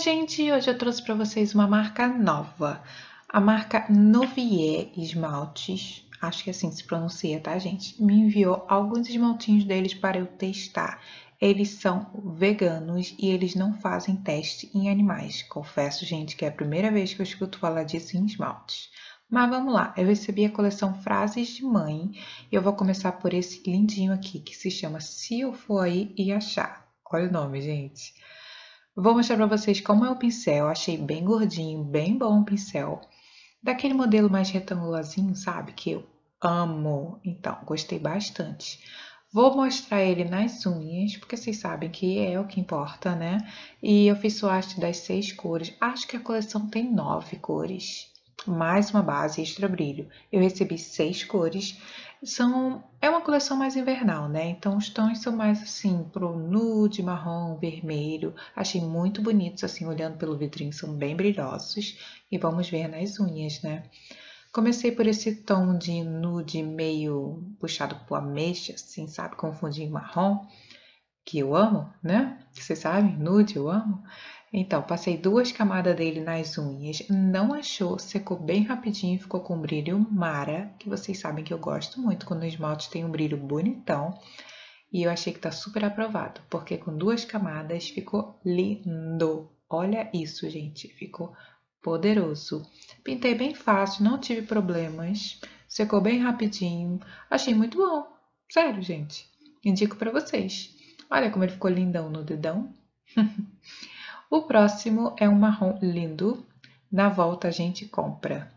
gente! Hoje eu trouxe para vocês uma marca nova. A marca Novier Esmaltes, acho que assim se pronuncia, tá, gente? Me enviou alguns esmaltinhos deles para eu testar. Eles são veganos e eles não fazem teste em animais. Confesso, gente, que é a primeira vez que eu escuto falar disso em esmaltes. Mas vamos lá, eu recebi a coleção Frases de Mãe e eu vou começar por esse lindinho aqui que se chama Se Eu For Aí e Achar. Olha o nome, gente. Vou mostrar para vocês como é o pincel. Achei bem gordinho, bem bom o pincel. Daquele modelo mais retangularzinho, sabe? Que eu amo. Então, gostei bastante. Vou mostrar ele nas unhas, porque vocês sabem que é o que importa, né? E eu fiz swatch das seis cores. Acho que a coleção tem nove cores mais uma base extra brilho. Eu recebi seis cores. São, é uma coleção mais invernal, né? Então os tons são mais assim pro nude, marrom, vermelho. Achei muito bonitos assim, olhando pelo vidrinho, são bem brilhosos. E vamos ver nas unhas, né? Comecei por esse tom de nude meio puxado por ameixa, assim, sabe? Confundindo marrom, que eu amo, né? Vocês sabem, nude eu amo. Então, passei duas camadas dele nas unhas, não achou, secou bem rapidinho, ficou com brilho Mara, que vocês sabem que eu gosto muito quando o esmalte tem um brilho bonitão. E eu achei que tá super aprovado, porque com duas camadas ficou lindo. Olha isso, gente, ficou poderoso. Pintei bem fácil, não tive problemas, secou bem rapidinho, achei muito bom. Sério, gente, indico para vocês. Olha como ele ficou lindão no dedão. O próximo é um marrom lindo. Na volta a gente compra.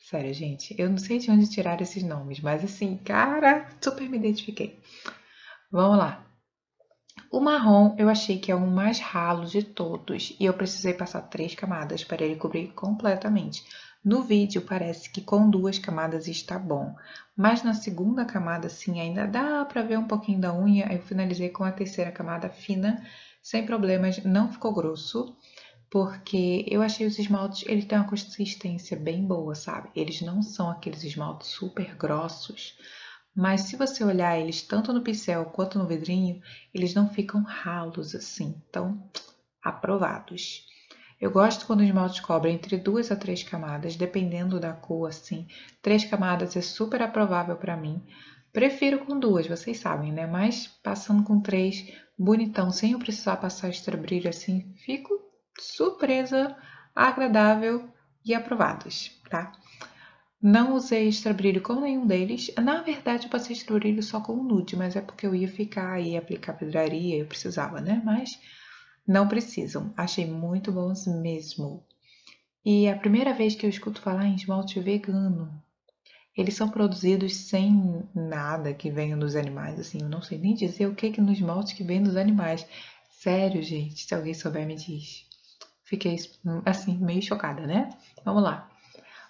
Sério, gente, eu não sei de onde tirar esses nomes, mas assim, cara, super me identifiquei. Vamos lá. O marrom eu achei que é o mais ralo de todos e eu precisei passar três camadas para ele cobrir completamente. No vídeo parece que com duas camadas está bom, mas na segunda camada sim ainda dá para ver um pouquinho da unha. Eu finalizei com a terceira camada fina sem problemas, não ficou grosso, porque eu achei os esmaltes, eles têm uma consistência bem boa, sabe? Eles não são aqueles esmaltes super grossos, mas se você olhar eles tanto no pincel quanto no vidrinho, eles não ficam ralos assim, então aprovados. Eu gosto quando o esmalte cobre entre duas a três camadas, dependendo da cor, assim. Três camadas é super aprovável para mim. Prefiro com duas, vocês sabem, né? Mas passando com três, bonitão, sem eu precisar passar extra brilho assim, fico surpresa, agradável e aprovados, tá? Não usei extra brilho com nenhum deles. Na verdade, eu passei extra brilho só com o nude, mas é porque eu ia ficar e aplicar pedraria, eu precisava, né? Mas não precisam. Achei muito bons mesmo. E é a primeira vez que eu escuto falar em esmalte vegano. Eles são produzidos sem nada que venha dos animais, assim, eu não sei nem dizer o que que no esmalte que vem dos animais. Sério, gente, se alguém souber me diz. Fiquei, assim, meio chocada, né? Vamos lá.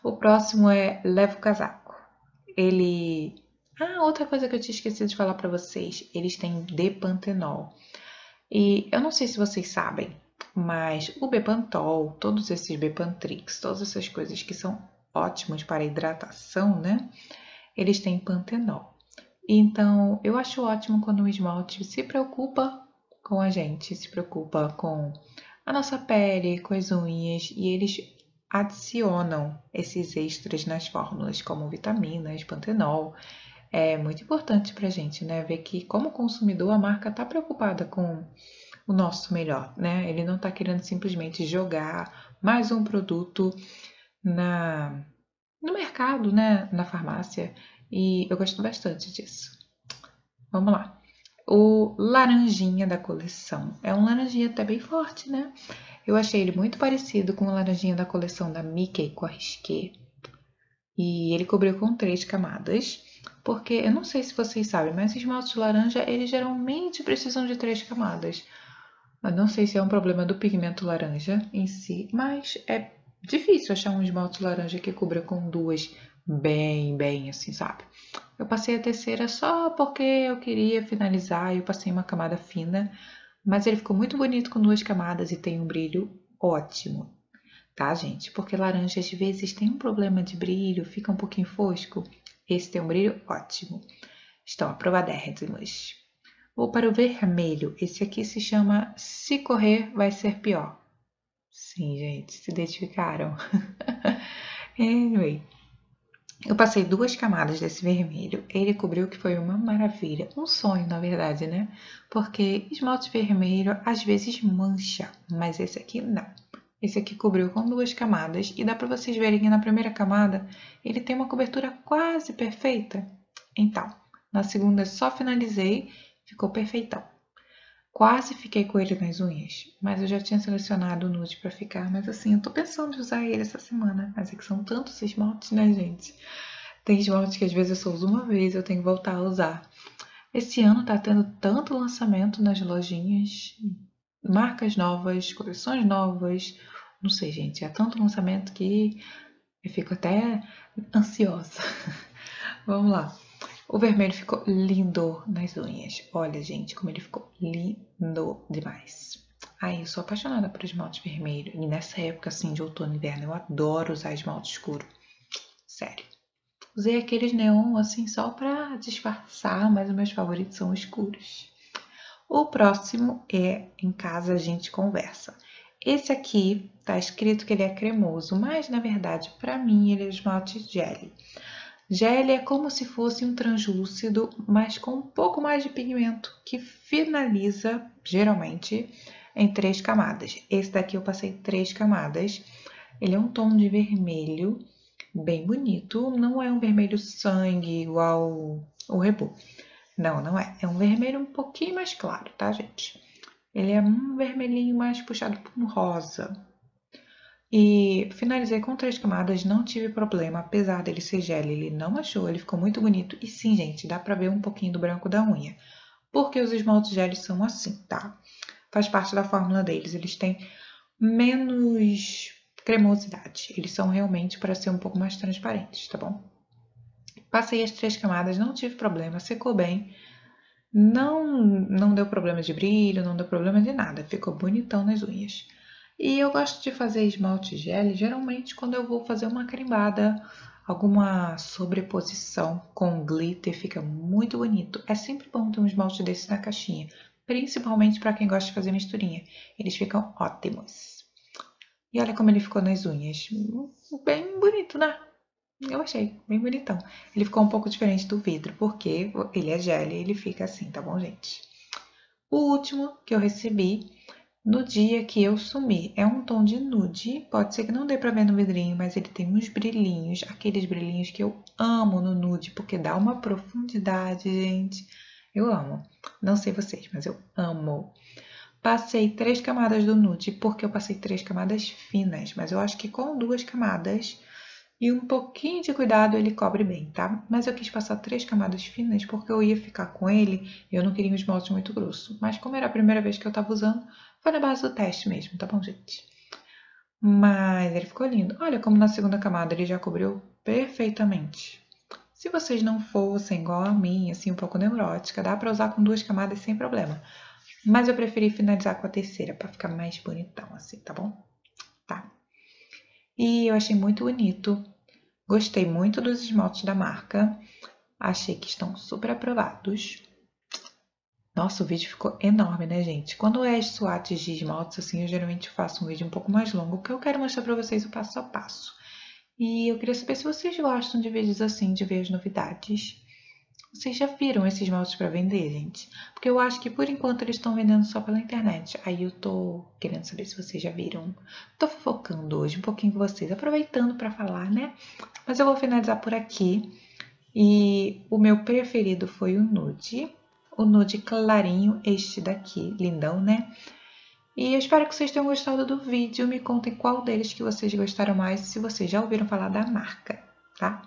O próximo é Leva o Casaco. Ele... Ah, outra coisa que eu tinha esquecido de falar para vocês. Eles têm Depantenol. E eu não sei se vocês sabem, mas o Bepantol, todos esses Bepantrix, todas essas coisas que são ótimos para hidratação, né? Eles têm pantenol. Então, eu acho ótimo quando o esmalte se preocupa com a gente, se preocupa com a nossa pele, com as unhas, e eles adicionam esses extras nas fórmulas, como vitaminas, pantenol. É muito importante para a gente, né? Ver que, como consumidor, a marca está preocupada com o nosso melhor, né? Ele não está querendo simplesmente jogar mais um produto na, no mercado, né, na farmácia, e eu gosto bastante disso. Vamos lá. O laranjinha da coleção. É um laranjinha até bem forte, né? Eu achei ele muito parecido com o laranjinha da coleção da Mickey Risqué. E ele cobriu com três camadas. Porque, eu não sei se vocês sabem, mas esmaltes laranja, eles geralmente precisam de três camadas. Eu não sei se é um problema do pigmento laranja em si, mas é difícil achar um esmalte laranja que cubra com duas bem, bem assim, sabe? Eu passei a terceira só porque eu queria finalizar e eu passei uma camada fina, mas ele ficou muito bonito com duas camadas e tem um brilho ótimo, tá, gente? Porque laranja às vezes tem um problema de brilho, fica um pouquinho fosco. Esse tem um brilho ótimo. Estão aprovadérrimos. Vou para o vermelho. Esse aqui se chama Se Correr Vai Ser Pior. Sim, gente, se identificaram. anyway, eu passei duas camadas desse vermelho. Ele cobriu que foi uma maravilha. Um sonho, na verdade, né? Porque esmalte vermelho às vezes mancha, mas esse aqui não. Esse aqui cobriu com duas camadas e dá para vocês verem que na primeira camada ele tem uma cobertura quase perfeita. Então, na segunda só finalizei, ficou perfeitão. Quase fiquei com ele nas unhas, mas eu já tinha selecionado o nude para ficar, mas assim, eu tô pensando em usar ele essa semana, mas é que são tantos esmaltes, né, gente? Tem esmalte que às vezes eu só uso uma vez, eu tenho que voltar a usar. Esse ano tá tendo tanto lançamento nas lojinhas, marcas novas, coleções novas, não sei, gente, é tanto lançamento que eu fico até ansiosa. Vamos lá. O vermelho ficou lindo nas unhas. Olha, gente, como ele ficou lindo demais. Ai, eu sou apaixonada por esmalte vermelho. E nessa época, assim, de outono e inverno, eu adoro usar esmalte escuro. Sério. Usei aqueles neon, assim, só pra disfarçar, mas os meus favoritos são escuros. O próximo é Em Casa a Gente Conversa. Esse aqui tá escrito que ele é cremoso, mas na verdade, para mim, ele é esmalte jelly. Gel é como se fosse um translúcido, mas com um pouco mais de pigmento, que finaliza, geralmente, em três camadas. Esse daqui eu passei três camadas. Ele é um tom de vermelho, bem bonito. Não é um vermelho sangue igual o Rebu. Não, não é. É um vermelho um pouquinho mais claro, tá, gente? Ele é um vermelhinho mais puxado para um rosa. E finalizei com três camadas, não tive problema, apesar dele ser gel, ele não achou, ele ficou muito bonito. E sim, gente, dá pra ver um pouquinho do branco da unha, porque os esmaltes gel são assim, tá? Faz parte da fórmula deles, eles têm menos cremosidade, eles são realmente para ser um pouco mais transparentes, tá bom? Passei as três camadas, não tive problema, secou bem, não, não deu problema de brilho, não deu problema de nada, ficou bonitão nas unhas. E eu gosto de fazer esmalte gel geralmente quando eu vou fazer uma carimbada, alguma sobreposição com glitter, fica muito bonito. É sempre bom ter um esmalte desse na caixinha, principalmente para quem gosta de fazer misturinha. Eles ficam ótimos. E olha como ele ficou nas unhas. Bem bonito, né? Eu achei bem bonitão. Ele ficou um pouco diferente do vidro, porque ele é gel e ele fica assim, tá bom, gente? O último que eu recebi no dia que eu sumi. É um tom de nude, pode ser que não dê pra ver no vidrinho, mas ele tem uns brilhinhos, aqueles brilhinhos que eu amo no nude, porque dá uma profundidade, gente. Eu amo. Não sei vocês, mas eu amo. Passei três camadas do nude, porque eu passei três camadas finas, mas eu acho que com duas camadas e um pouquinho de cuidado ele cobre bem, tá? Mas eu quis passar três camadas finas porque eu ia ficar com ele e eu não queria um esmalte muito grosso. Mas como era a primeira vez que eu tava usando, foi na base do teste mesmo, tá bom, gente? Mas ele ficou lindo. Olha como na segunda camada ele já cobriu perfeitamente. Se vocês não fossem igual a mim, assim, um pouco neurótica, dá pra usar com duas camadas sem problema. Mas eu preferi finalizar com a terceira pra ficar mais bonitão, assim, tá bom? E eu achei muito bonito. Gostei muito dos esmaltes da marca. Achei que estão super aprovados. Nossa, o vídeo ficou enorme, né, gente? Quando é SWATs de esmaltes, assim, eu geralmente faço um vídeo um pouco mais longo, porque eu quero mostrar pra vocês o passo a passo. E eu queria saber se vocês gostam de vídeos assim, de ver as novidades. Vocês já viram esses esmaltes para vender, gente? Porque eu acho que por enquanto eles estão vendendo só pela internet. Aí eu tô querendo saber se vocês já viram. Tô fofocando hoje um pouquinho com vocês, aproveitando para falar, né? Mas eu vou finalizar por aqui. E o meu preferido foi o nude. O nude clarinho, este daqui, lindão, né? E eu espero que vocês tenham gostado do vídeo. Me contem qual deles que vocês gostaram mais se vocês já ouviram falar da marca, tá?